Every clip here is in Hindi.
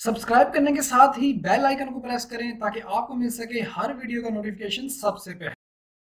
सब्सक्राइब करने के साथ ही बेल आइकन को प्रेस करें ताकि आपको मिल सके हर वीडियो का नोटिफिकेशन सबसे पहले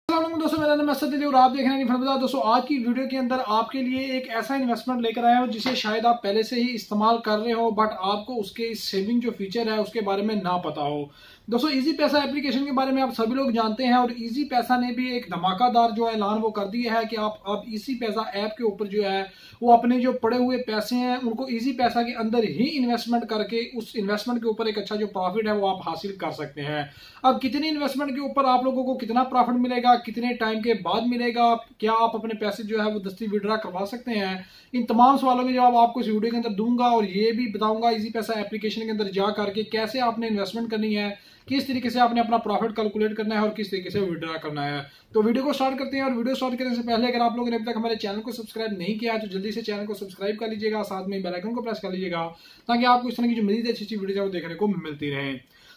दोस्तों मेरा नाम असद और आप देख रहे हैं दोस्तों, आज की वीडियो के अंदर आपके लिए एक ऐसा इन्वेस्टमेंट लेकर आया हूँ, जिसे शायद आप पहले से ही इस्तेमाल कर रहे हो बट आपको उसके सेविंग जो फीचर है, उसके बारे में ना पता हो। दोस्तों इजी पैसा एप्लीकेशन के बारे में आप सभी लोग जानते हैं, और इजी पैसा ने भी एक धमाकादार जो ऐलान वो कर दिया है कि आप अब इजी पैसा ऐप के ऊपर जो है, वो अपने जो पड़े हुए पैसे हैं, उनको इजी पैसा के अंदर ही इन्वेस्टमेंट करके, उस इन्वेस्टमेंट के ऊपर एक अच्छा जो प्रॉफिट है, वो आप हासिल कर सकते हैं। अब कितनी इन्वेस्टमेंट के ऊपर आप लोगों को कितना प्रॉफिट मिलेगा, कितने टाइम के बाद मिलेगा। क्या आप अपने पैसे जो है वो दस्ती विड्रा करवा सकते हैं? इन तमाम सवालों के जवाब आपको इस वीडियो के अंदर दूँगा और ये भी बताऊँगा इसी पैसा एप्लीकेशन के अंदर जा करके कैसे आपने इन्वेस्टमेंट करनी है। किस तरीके से आपने अपना प्रॉफिट कैलकुलेट करना है और किस तरीके से विड्रा करना है। तो वीडियो को स्टार्ट करते हैं और वीडियो स्टार्ट करने से पहले अगर आप लोगों ने अभी तक हमारे चैनल को सब्सक्राइब नहीं किया तो जल्दी से चैनल को सब्सक्राइब कर लीजिएगा साथ में बेलाइकन को प्रेस कर लीजिएगा ताकि आपको इस तरह की जो मजीद अच्छी अच्छी वीडियो देखने को मिलती रहे।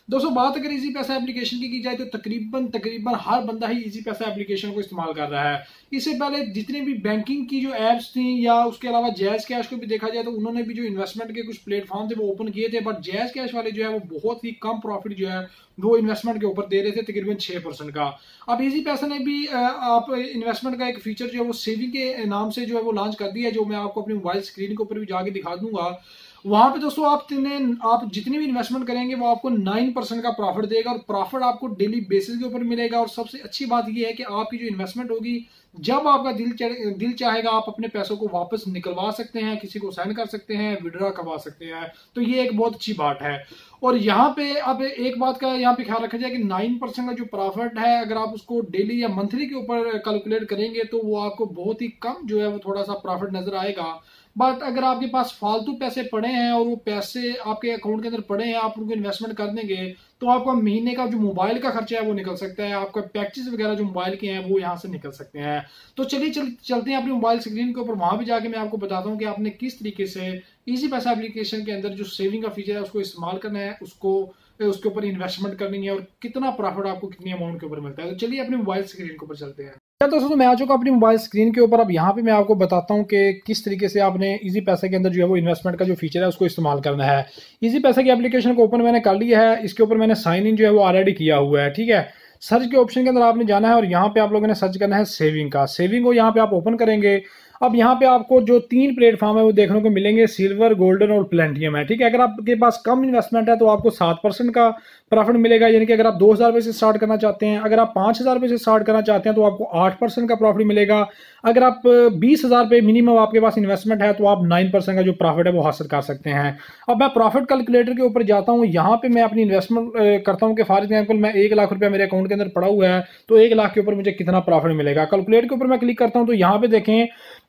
दोस्तों, बात अगर इजी पैसा एप्लीकेशन की की जाए तो तकरीबन तकरीबन हर बंदा ही इजी पैसा एप्लीकेशन को इस्तेमाल कर रहा है। इससे पहले जितने भी बैंकिंग की जो एप्स थी या उसके अलावा जैज कैश को भी देखा जाए तो उन्होंने भी जो इन्वेस्टमेंट के कुछ प्लेटफॉर्म थे, वो ओपन किए थे बट जैज कैश वाले जो है, वो बहुत ही कम प्रॉफिट जो है वो इन्वेस्टमेंट के ऊपर दे रहे थे तकरीबन छह परसेंट का। अब इजी पैसा ने भी आप इन्वेस्टमेंट का एक फीचर जो है वो सेविंग के नाम से जो है वो लॉन्च कर दिया है, जो मैं आपको अपनी मोबाइल स्क्रीन के ऊपर भी जाके दिखा दूँगा। वहाँ पे दोस्तों आप आप जितनी भी इन्वेस्टमेंट करेंगे वो आपको नाइन परसेंट का प्रॉफिट देगा और प्रॉफिट आपको डेली बेसिस के ऊपर मिलेगा। और सबसे अच्छी बात यह है कि आपकी जो इन्वेस्टमेंट होगी जब आपका दिल दिल चाहेगा, आप अपने पैसों को वापस निकलवा सकते हैं, किसी को सेंड कर सकते हैं विड्रा करवा सकते हैं तो ये एक बहुत अच्छी बात है। और यहाँ पे अब एक बात का यहाँ पे ख्याल रखा जाए कि नाइन परसेंट का जो प्रॉफिट है, अगर आप उसको डेली या मंथली के ऊपर कैलकुलेट करेंगे तो वो आपको बहुत ही कम जो है वो थोड़ा सा प्रॉफिट नज़र आएगा। बट अगर आपके पास फालतू पैसे पड़े हैं और वो पैसे आपके अकाउंट के अंदर पड़े हैं आप उनको इन्वेस्टमेंट कर देंगे तो आपका महीने का जो मोबाइल का खर्चा है वो निकल सकता है। आपका पैकेज वगैरह जो मोबाइल के हैं वो यहाँ से निकल सकते हैं। तो चलिए चल, चलते हैं अपनी मोबाइल स्क्रीन के ऊपर। वहाँ भी जाके मैं आपको बताता हूँ कि आपने किस तरीके से इजी पैसा एप्लीकेशन के अंदर जो सेविंग का फीचर है उसको इस्तेमाल करना है उसको उसके ऊपर इन्वेस्टमेंट करनी है और कितना प्रॉफिट आपको कितनी अमाउंट के ऊपर मिलता है। तो चलिए अपने मोबाइल स्क्रीन के ऊपर चलते हैं। क्या दोस्तों तो मैं आ चुका अपनी मोबाइल स्क्रीन के ऊपर। अब यहाँ पे मैं आपको बताता हूँ कि किस तरीके से आपने इजी पैसे के अंदर जो है वो इन्वेस्टमेंट का जो फीचर है, उसको इस्तेमाल करना है। इजी पैसे की एप्लीकेशन को ओपन मैंने कर लिया है। इसके ऊपर मैंने साइन इन जो है वो ऑलरेडी किया हुआ है, ठीक है? सर्च के ऑप्शन के अंदर आपने जाना है और यहाँ पे आप लोगों ने सर्च करना है सेविंग का। सेविंग को यहाँ पे आप ओपन करेंगे। अब यहाँ पे आपको जो तीन प्लेटफॉर्म है, वो देखने को मिलेंगे सिल्वर गोल्डन और प्लेंटियम है, ठीक है? अगर आपके पास कम इन्वेस्टमेंट है तो आपको सात परसेंट का प्रॉफिट मिलेगा, यानी कि अगर आप दो हज़ार रुपये से स्टार्ट करना चाहते हैं, अगर आप पाँच हज़ार रुपये से स्टार्ट करना चाहते हैं तो आपको आठ परसेंट का प्रॉफिट मिलेगा। अगर आप बीस हज़ार रुपये मिनिमम आपके पास इन्वेस्टमेंट है तो आप नाइन परसेंट का जो प्रॉफिट है, वो हासिल कर सकते हैं। अब मैं प्रॉफिट कैलकुलेटर के ऊपर जाता हूँ, यहाँ पर मैं अपनी इन्वेस्टमेंट करता हूँ कि फॉर एग्ज़ाम्पल मैं एक लाख रुपया मेरे अकाउंट के अंदर पड़ा हुआ है तो एक लाख के ऊपर मुझे कितना प्रॉफिट मिलेगा? कैलकुलेट के ऊपर मैं क्लिक करता हूँ तो यहाँ पर देखें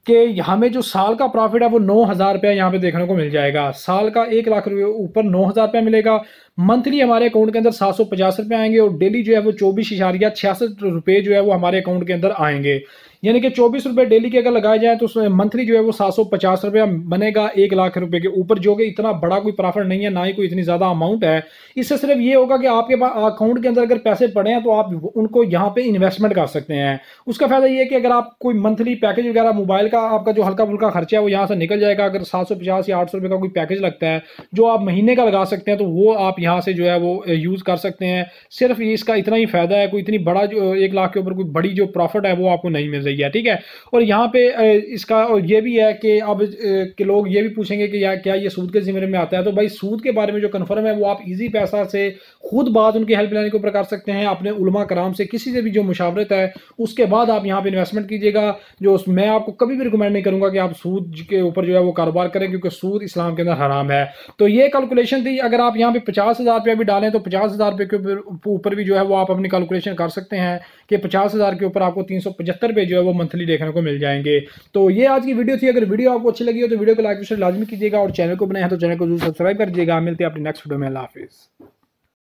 कि हमें जो साल का प्रॉफिट है वो नौ हज़ार रुपया यहाँ पे देखने को मिल जाएगा। साल का एक लाख रुपये ऊपर नौ हज़ार रुपया मिलेगा। मंथली हमारे अकाउंट के अंदर सात सौ पचास रुपये आएँगे और डेली जो है वो चौबीस इशारिया छियासठ रुपये जो है वो हमारे अकाउंट के अंदर आएँगे। यानी कि चौबीस रुपये डेली के अगर लगाए जाए तो मंथली जो है वो सात सौ पचास रुपया बनेगा, एक लाख रुपए के ऊपर जो कि इतना बड़ा कोई प्रॉफिट नहीं है, ना ही कोई इतनी ज़्यादा अमाउंट है। इससे सिर्फ़ ये होगा कि आपके पास अकाउंट के अंदर अगर पैसे पड़े हैं तो आप उनको यहाँ पे इन्वेस्टमेंट कर सकते हैं। उसका फ़ायदा ये है कि अगर आप कोई मंथली पैकेज वगैरह मोबाइल का आपका जो हल्का फुल्का खर्चा है, वो यहाँ से निकल जाएगा। अगर सात सौ पचास या आठ सौ रुपये का कोई पैकेज लगता है, जो आप महीने का लगा सकते हैं तो वो आप यहाँ से जो है वो यूज़ कर सकते हैं। सिर्फ़ इसका इतना ही फ़ायदा है, कोई इतनी बड़ा जो एक लाख के ऊपर कोई बड़ी जो प्रॉफिट है, वो आपको नहीं मिल रही है ठीक है? और यहाँ पे इसका ये भी है कि अब के लोग ये भी पूछेंगे कि या क्या ये सूद के ज़िम्मे में आता है? तो भाई सूद के बारे में जो कन्फर्म है, वो आप इजी पैसा से खुद बात उनकी हेल्प लाइन के ऊपर कर सकते हैं, अपने उलमा कराम से, किसी से भी जो मुशावरत है, उसके बाद आप यहाँ पे इन्वेस्टमेंट कीजिएगा, जो मैं आपको कभी भी रिकमेंड नहीं करूँगा कि आप सूद के ऊपर जो है वो कारोबार करें, क्योंकि सूद इस्लाम के अंदर हराम है। तो ये कैलकुलेशन थी, अगर आप यहाँ पे पचास हज़ार रुपया भी डालें तो पचास हज़ार रुपये के ऊपर भी जो है वो आप अपनी कैलकुलेशन कर सकते हैं कि पचास हज़ार के ऊपर आपको तीन सौ पचहत्तर पे जो है वो मंथली देखने को मिल जाएँगे। तो ये आज की वीडियो थी, अगर वीडियो आपको अच्छी लगी हो तो वीडियो को लाइक लाजमी कीजिएगा, और चैनल को बनाए हैं तो चैनल को ज़रूर सब्सक्राइब कर दीजिएगा। मिलते हैं अपनी नेक्स्ट वीडियो में, अल्लाह हाफिज़।